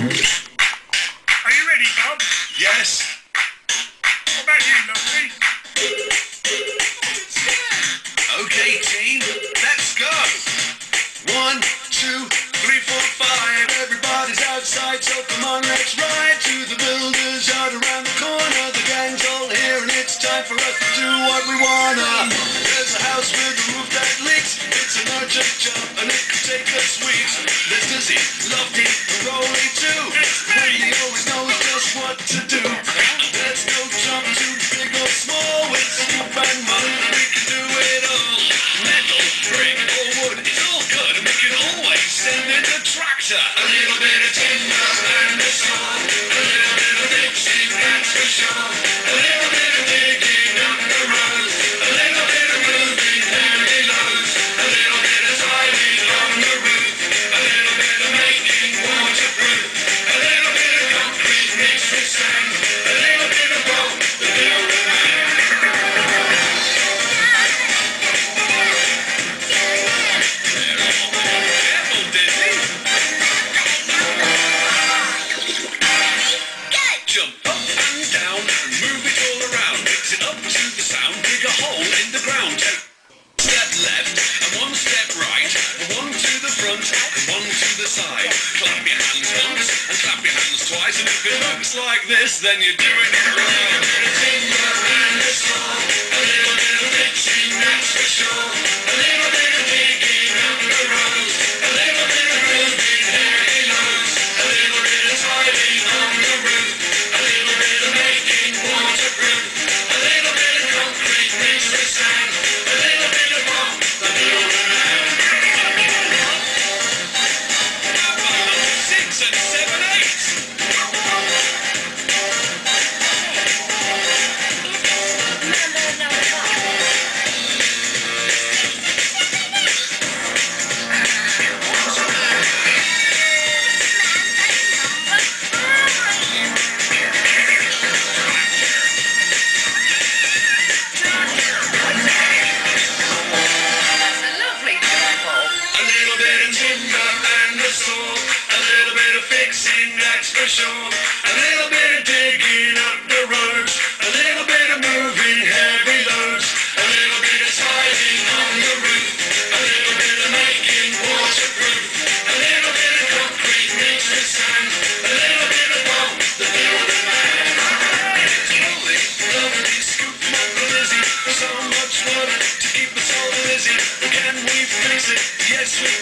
Are you ready, Bob? Yes. What about you, Lofty? Okay, team, let's go. One, two, three, four, five. Everybody's outside, so come on, let's ride to the builders yard around the corner. The gang's all here, and it's time for us to do what we wanna. There's a house with a roof that leaks. It's an urgent job, and it could take us weeks. There's Dizzy, Lofty. Do. There's no jump too big or small. With and Money, we can do it all. Metal, brick, or wood, it's all good. We can always send in the tractor. A little bit of and a little bit of that's for sure. It looks like this, then you're doing it wrong. A little bit of timber and a saw. A little bit of fixing, that's for sure. A little bit of digging up the. A little bit of moving heavy loads. A little bit of tiling on the roof. A little bit of making waterproof. A little bit of concrete mixed with sand. A little bit of the builder man. The Lizzie. So much water to keep us all busy. Can we fix it? Yes, we